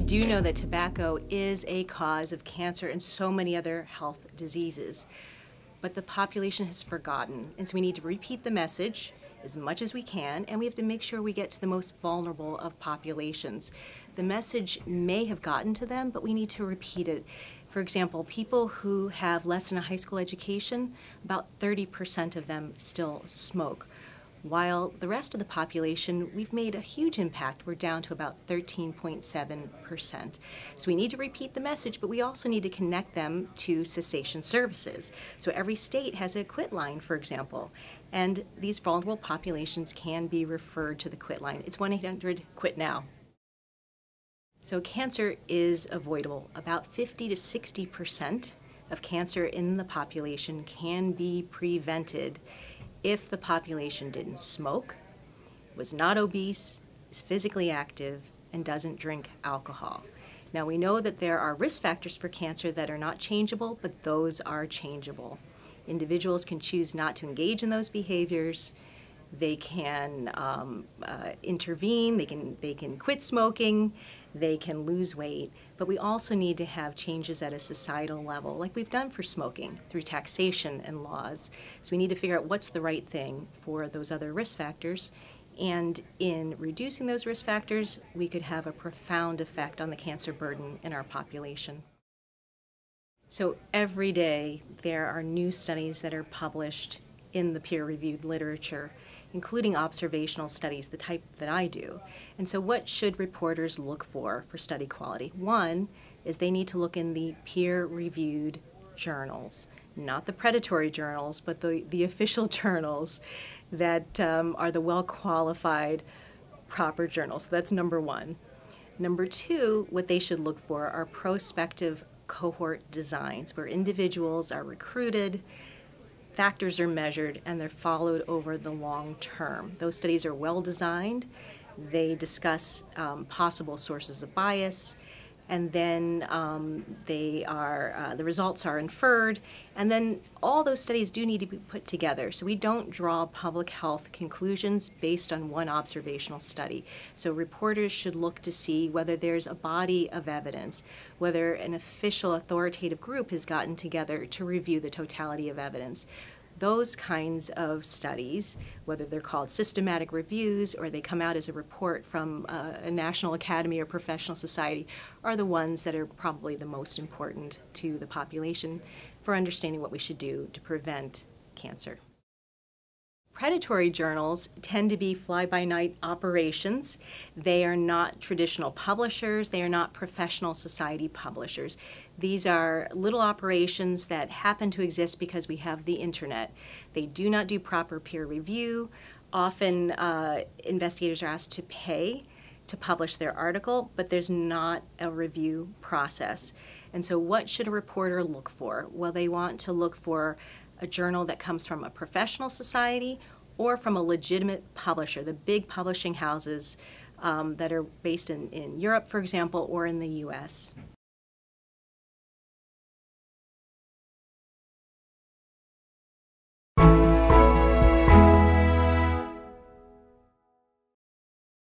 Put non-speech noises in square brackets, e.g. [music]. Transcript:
do know that tobacco is a cause of cancer and so many other health diseases. But the population has forgotten, and so we need to repeat the message as much as we can, and we have to make sure we get to the most vulnerable of populations. The message may have gotten to them, but we need to repeat it. For example, people who have less than a high school education, about 30% of them still smoke. While the rest of the population, we've made a huge impact. We're down to about 13.7%. So we need to repeat the message, but we also need to connect them to cessation services. So every state has a quit line, for example, and these vulnerable populations can be referred to the quit line. It's 1 800 QUIT NOW. So cancer is avoidable. About 50 to 60 percent of cancer in the population can be prevented if the population didn't smoke, was not obese, is physically active, and doesn't drink alcohol. Now we know that there are risk factors for cancer that are not changeable, but those are changeable. Individuals can choose not to engage in those behaviors. They can um, uh, intervene. They can they can quit smoking they can lose weight. But we also need to have changes at a societal level, like we've done for smoking through taxation and laws. So we need to figure out what's the right thing for those other risk factors. And in reducing those risk factors, we could have a profound effect on the cancer burden in our population. So every day there are new studies that are published in the peer reviewed literature including observational studies, the type that I do. And so, what should reporters look for for study quality? One is they need to look in the peer reviewed journals, not the predatory journals, but the, the [laughs] official journals that um, are the well qualified, proper journals. So that's number one. Number two, what they should look for are prospective cohort designs where individuals are recruited factors are measured and they're followed over the long term. Those studies are well designed. They discuss um, possible sources of bias, and then um, they are uh, the results are inferred, and then all those studies do need to be put together. So we don't draw public health conclusions based on one observational study. So reporters should look to see whether there's a body of evidence, whether an official authoritative group has gotten together to review the totality of evidence those kinds of studies, whether they're called systematic reviews or they come out as a report from uh, a national academy or professional society, are the ones that are probably the most important to the population for understanding what we should do to prevent cancer. Predatory journals tend to be fly by night operations. They are not traditional publishers, they are not professional society publishers. These are little operations that happen to exist because we have the internet. They do not do proper peer review. Often, uh, investigators are asked to pay to publish their article, but there's not a review process. And so, what should a reporter look for? Well, they want to look for a journal that comes from a professional society or from a legitimate publisher, the big publishing houses um, that are based in, in Europe, for example, or in the US.